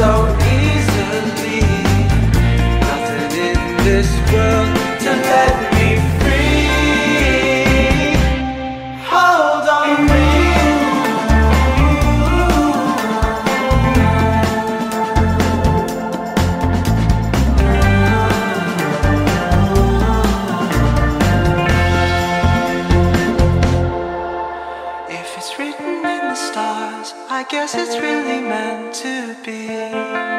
so easily. Nothing in this world the stars, I guess it's really meant to be.